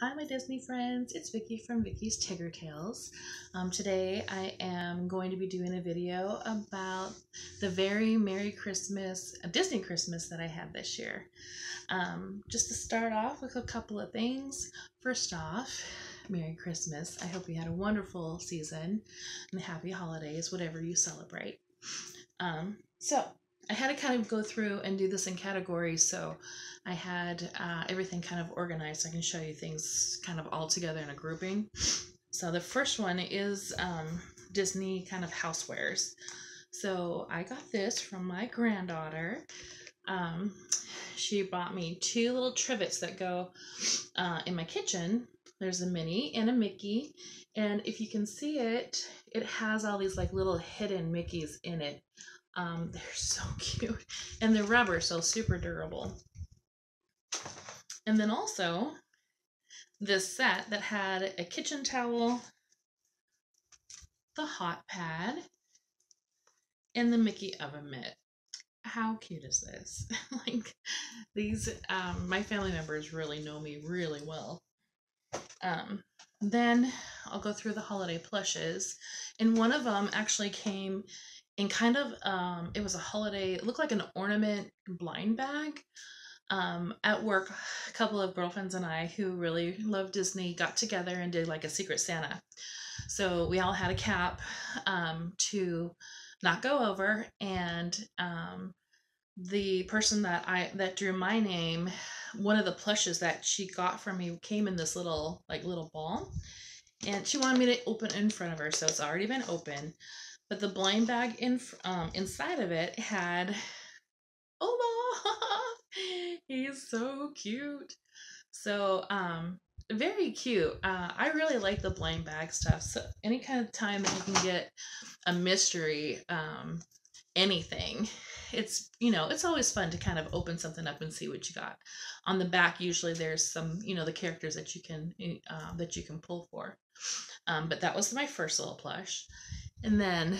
Hi, my Disney friends. It's Vicki from Vicki's Tigger Tales. Um, today, I am going to be doing a video about the very Merry Christmas, a Disney Christmas that I had this year. Um, just to start off with a couple of things. First off, Merry Christmas. I hope you had a wonderful season and happy holidays, whatever you celebrate. Um, so, I had to kind of go through and do this in categories. So I had uh, everything kind of organized. I can show you things kind of all together in a grouping. So the first one is um, Disney kind of housewares. So I got this from my granddaughter. Um, she bought me two little trivets that go uh, in my kitchen. There's a Minnie and a Mickey. And if you can see it, it has all these like little hidden Mickeys in it. Um, they're so cute. And they're rubber, so super durable. And then also this set that had a kitchen towel, the hot pad, and the Mickey oven mitt. How cute is this? like these, um, my family members really know me really well. Um, then I'll go through the holiday plushes, and one of them actually came in kind of um, it was a holiday. It looked like an ornament blind bag. Um, at work, a couple of girlfriends and I who really love Disney got together and did like a Secret Santa. So we all had a cap um, to not go over, and um, the person that I that drew my name, one of the plushes that she got from me came in this little like little ball, and she wanted me to open in front of her, so it's already been open. But the blind bag in um, inside of it had Olaf. He's so cute. So um, very cute. Uh, I really like the blind bag stuff. So any kind of time that you can get a mystery, um, anything, it's you know it's always fun to kind of open something up and see what you got. On the back, usually there's some you know the characters that you can uh, that you can pull for. Um, but that was my first little plush. And then,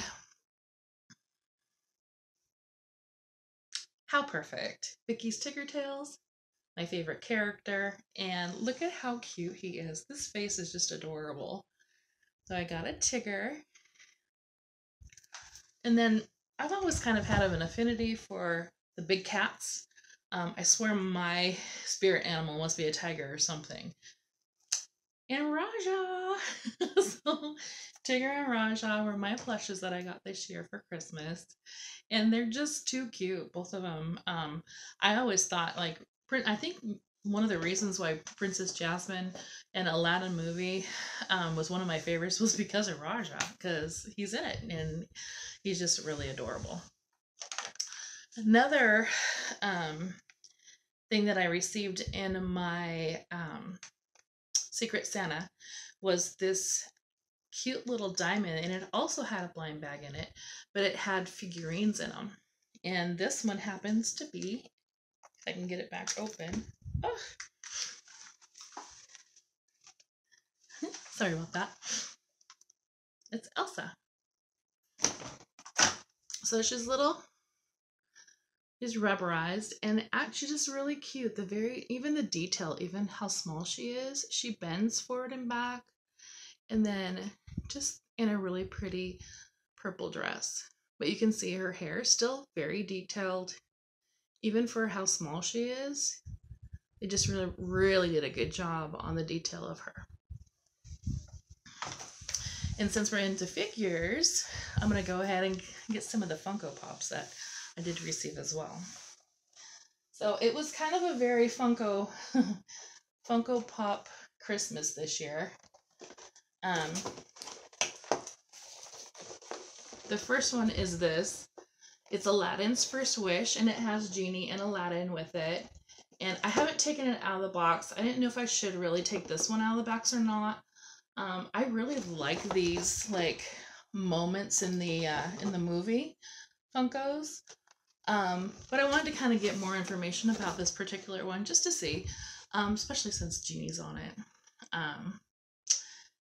how perfect. Vicki's Tigger Tales, my favorite character. And look at how cute he is. This face is just adorable. So I got a Tigger. And then I've always kind of had an affinity for the big cats. Um, I swear my spirit animal must be a tiger or something. And Rajah. so Tigger and Rajah were my plushes that I got this year for Christmas. And they're just too cute, both of them. Um, I always thought, like, I think one of the reasons why Princess Jasmine and Aladdin movie um, was one of my favorites was because of Rajah, because he's in it and he's just really adorable. Another um, thing that I received in my um, Secret Santa was this cute little diamond and it also had a blind bag in it but it had figurines in them and this one happens to be if i can get it back open oh. sorry about that. It's elsa. So she's little she's rubberized and actually just really cute the very even the detail even how small she is she bends forward and back and then just in a really pretty purple dress. But you can see her hair is still very detailed, even for how small she is. They just really, really did a good job on the detail of her. And since we're into figures, I'm going to go ahead and get some of the Funko Pops that I did receive as well. So it was kind of a very Funko Funko Pop Christmas this year. Um, the first one is this. It's Aladdin's First Wish, and it has Genie and Aladdin with it. And I haven't taken it out of the box. I didn't know if I should really take this one out of the box or not. Um, I really like these like moments in the uh, in the movie Funkos. Um, but I wanted to kind of get more information about this particular one just to see, um, especially since Genie's on it. Um,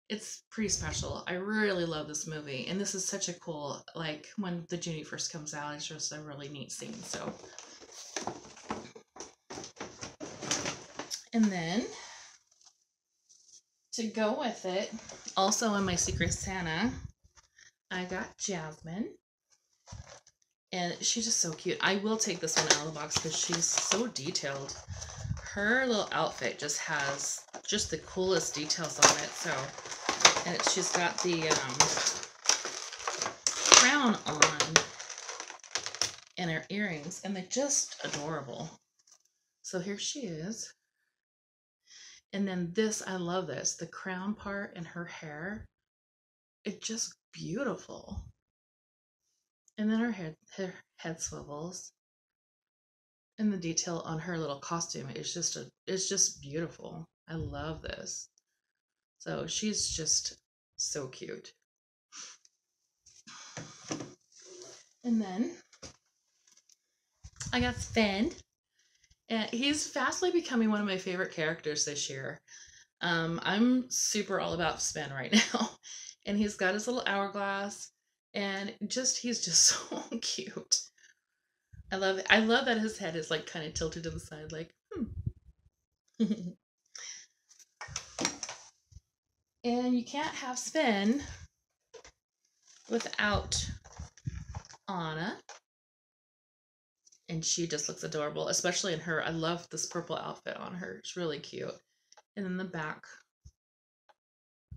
it's pretty special. I really love this movie, and this is such a cool like when the Genie first comes out. It's just a really neat scene. So, and then to go with it, also in my Secret Santa, I got Jasmine. And she's just so cute. I will take this one out of the box because she's so detailed. Her little outfit just has just the coolest details on it. So, and she's got the um, crown on and her earrings, and they're just adorable. So here she is. And then this, I love this. The crown part and her hair. It's just beautiful. And then her head her head swivels. And the detail on her little costume is just a it's just beautiful. I love this. So she's just so cute. And then I got Sven. And he's fastly becoming one of my favorite characters this year. Um, I'm super all about Sven right now. And he's got his little hourglass and just he's just so cute. I love it. I love that his head is like kind of tilted to the side, like, hmm. and you can't have Sven without Anna and she just looks adorable, especially in her. I love this purple outfit on her. It's really cute. And then the back,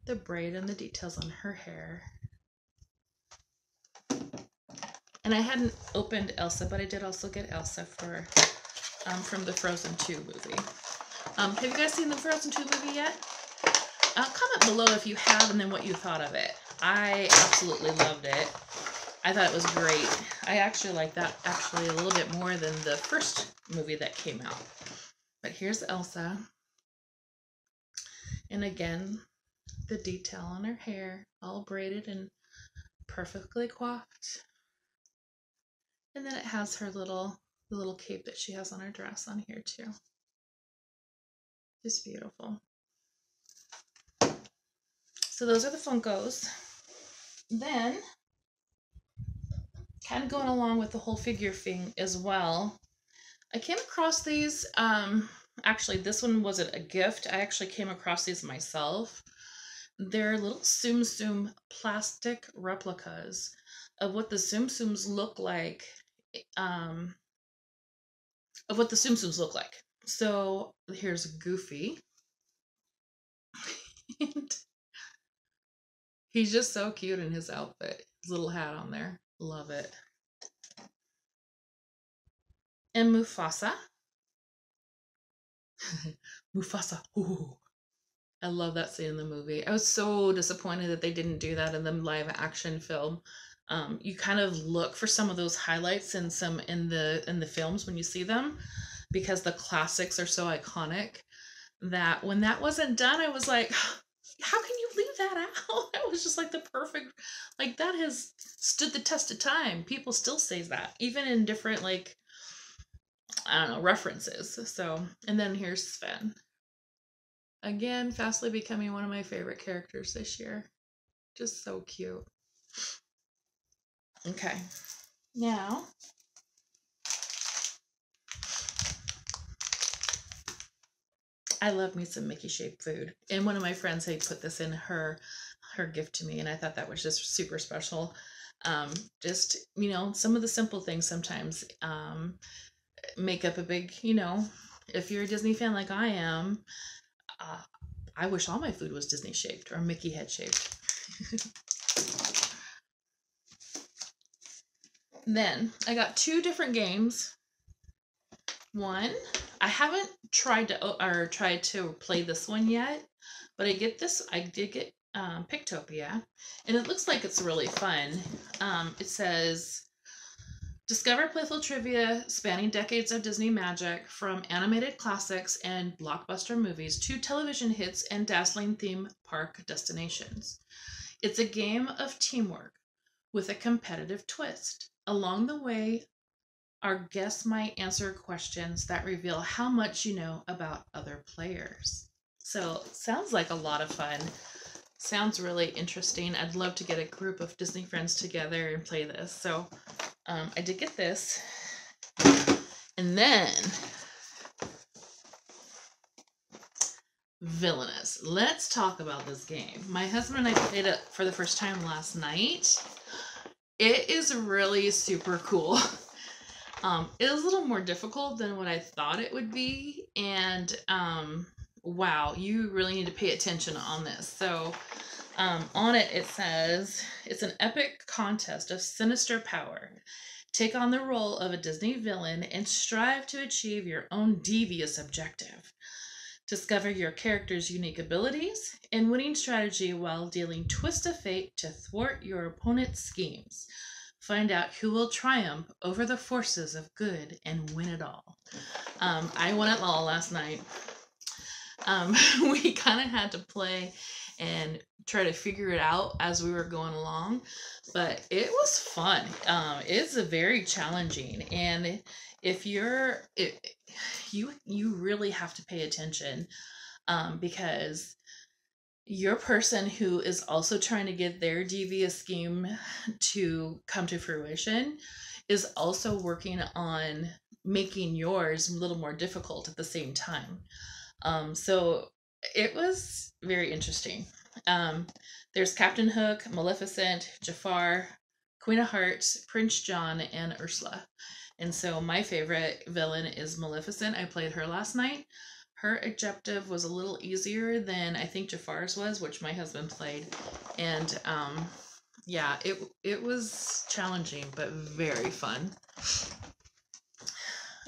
the braid and the details on her hair. And I hadn't opened Elsa, but I did also get Elsa for um, from the Frozen 2 movie. Um, have you guys seen the Frozen 2 movie yet? Uh, comment below if you have and then what you thought of it. I absolutely loved it. I thought it was great. I actually like that actually a little bit more than the first movie that came out. But here's Elsa. And again, the detail on her hair, all braided and perfectly coiffed. And then it has her little the little cape that she has on her dress on here too. Just beautiful. So those are the Funkos. Then kind of going along with the whole figure thing as well. I came across these, um, actually, this one wasn't a gift. I actually came across these myself. They're little Tsum Tsum plastic replicas of what the Tsum Tsums look like, um, of what the Tsums look like. So here's Goofy. he's just so cute in his outfit, his little hat on there. Love it. And Mufasa. Mufasa. Ooh. I love that scene in the movie. I was so disappointed that they didn't do that in the live action film. Um, you kind of look for some of those highlights in some in the in the films when you see them because the classics are so iconic that when that wasn't done I was like how can you leave that out? That was just like the perfect, like that has stood the test of time. People still say that, even in different like, I don't know, references. So, and then here's Sven. Again, fastly becoming one of my favorite characters this year. Just so cute. Okay, now I love me some Mickey shaped food. And one of my friends had put this in her her gift to me and I thought that was just super special. Um, just, you know, some of the simple things sometimes um, make up a big, you know, if you're a Disney fan like I am, uh, I wish all my food was Disney shaped or Mickey head shaped. then I got two different games. One I haven't tried to or tried to play this one yet, but I get this. I did get um, Pictopia, and it looks like it's really fun. Um, it says. Discover playful trivia spanning decades of Disney magic, from animated classics and blockbuster movies to television hits and dazzling theme park destinations. It's a game of teamwork with a competitive twist. Along the way, our guests might answer questions that reveal how much you know about other players. So, sounds like a lot of fun. Sounds really interesting. I'd love to get a group of Disney friends together and play this. So, um, I did get this. And then, Villainous. Let's talk about this game. My husband and I played it for the first time last night. It is really super cool. Um, it is a little more difficult than what I thought it would be, and um, wow, you really need to pay attention on this. So, um, on it, it says it's an epic contest of sinister power. Take on the role of a Disney villain and strive to achieve your own devious objective. Discover your character's unique abilities and winning strategy while dealing twist of fate to thwart your opponent's schemes. Find out who will triumph over the forces of good and win it all. Um, I won it all last night. Um, we kind of had to play and try to figure it out as we were going along, but it was fun. Um, it's a very challenging, and if you're, it, you you really have to pay attention um, because your person who is also trying to get their devious scheme to come to fruition is also working on making yours a little more difficult at the same time. Um, so it was very interesting. Um, there's Captain Hook, Maleficent, Jafar, Queen of Hearts, Prince John, and Ursula. And so my favorite villain is Maleficent. I played her last night. Her objective was a little easier than I think Jafar's was, which my husband played. And um, yeah, it it was challenging but very fun.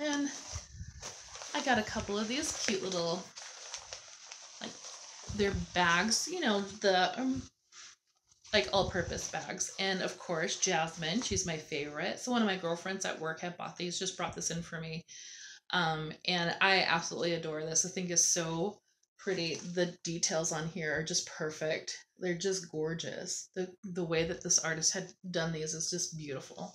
And I got a couple of these cute little they're bags, you know, the um, like all-purpose bags. And of course, Jasmine, she's my favorite. So one of my girlfriends at work had bought these, just brought this in for me. Um, and I absolutely adore this. I think it's so pretty. The details on here are just perfect. They're just gorgeous. The the way that this artist had done these is just beautiful.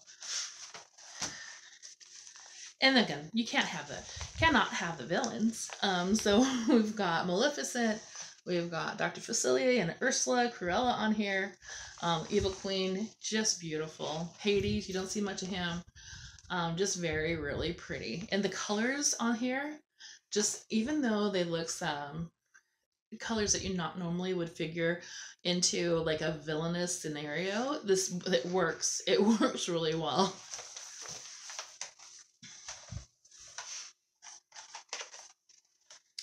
And again, you can't have the cannot have the villains. Um, so we've got Maleficent, we've got Dr. Facilier and Ursula, Cruella on here. Um, Evil Queen, just beautiful. Hades, you don't see much of him. Um, just very, really pretty. And the colors on here, just even though they look some colors that you not normally would figure into like a villainous scenario, this it works. It works really well.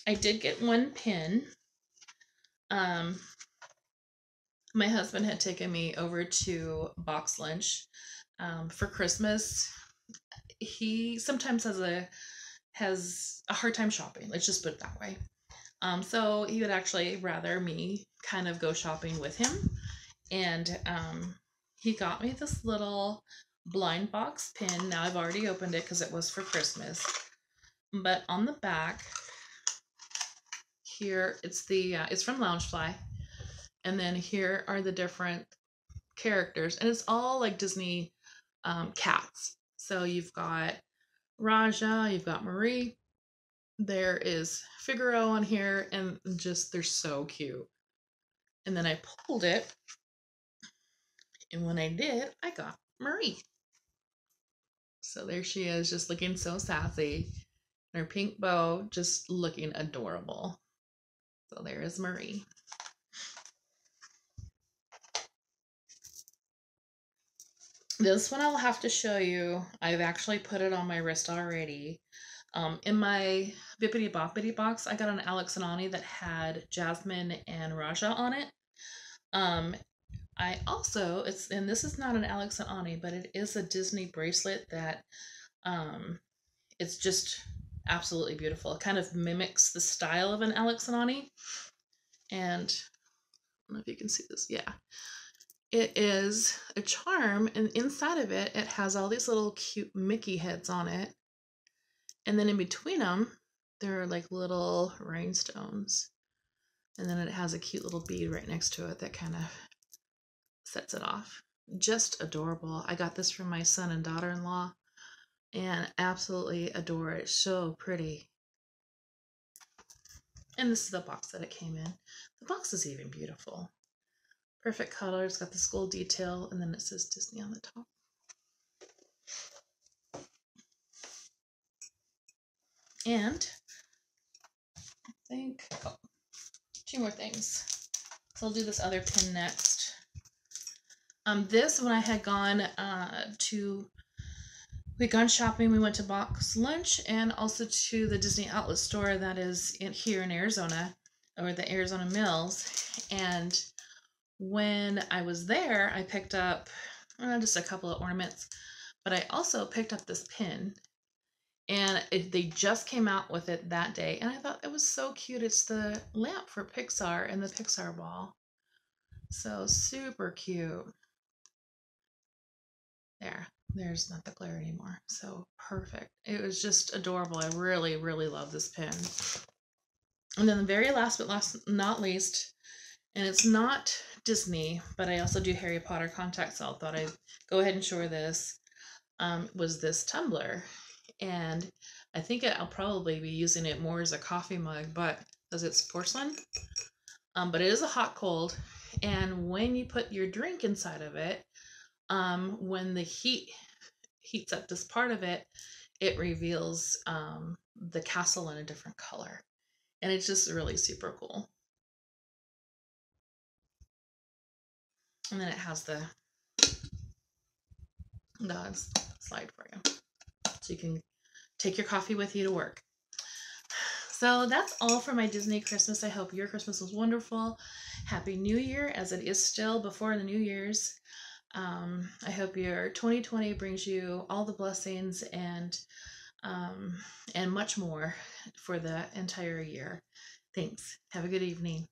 I did get one pin. Um, my husband had taken me over to Box Lunch um, for Christmas he sometimes has a has a hard time shopping. Let's just put it that way. Um, so he would actually rather me kind of go shopping with him, and um, he got me this little blind box pin. Now I've already opened it because it was for Christmas, but on the back here it's the uh, it's from Loungefly, and then here are the different characters, and it's all like Disney um, cats. So you've got Rajah, you've got Marie. There is Figaro on here, and just they're so cute. And then I pulled it, and when I did, I got Marie. So there she is, just looking so sassy. Her pink bow, just looking adorable. So there is Marie. This one I'll have to show you. I've actually put it on my wrist already. Um, in my Bippity Boppity box, I got an Alex and Ani that had Jasmine and Rajah on it. Um, I also, it's and this is not an Alex and Ani, but it is a Disney bracelet that um, it's just absolutely beautiful. It kind of mimics the style of an Alex and I don't know if you can see this. Yeah. It is a charm and inside of it it has all these little cute mickey heads on it. And then in between them there are like little rhinestones. And then it has a cute little bead right next to it that kind of sets it off. Just adorable. I got this from my son and daughter-in-law and absolutely adore it so pretty and this is the box that it came in the box is even beautiful Perfect color. It's got the skull detail, and then it says Disney on the top. And I think, oh, two more things. So I'll do this other pin next. Um, this when I had gone uh, to we'd gone shopping. We went to Box Lunch and also to the Disney Outlet store that is in, here in Arizona, or the Arizona Mills. And when I was there, I picked up uh, just a couple of ornaments, but I also picked up this pin. And it, they just came out with it that day, and I thought it was so cute. It's the lamp for Pixar and the Pixar ball. So super cute. There, there's not the glare anymore. So perfect. It was just adorable. I really, really love this pin. And then the very last but last not least, and it's not Disney, but I also do Harry Potter contacts, so I thought I'd go ahead and show this, um, was this tumbler. And I think I'll probably be using it more as a coffee mug, but because it's porcelain. Um, but it is a hot cold, and when you put your drink inside of it, um, when the heat heats up this part of it, it reveals um, the castle in a different color. And it's just really super cool. And then it has the dogs slide for you. So you can take your coffee with you to work. So that's all for my Disney Christmas. I hope your Christmas was wonderful. Happy New Year, as it is still before the New Year's. Um, I hope your 2020 brings you all the blessings and um, and much more for the entire year. Thanks. Have a good evening.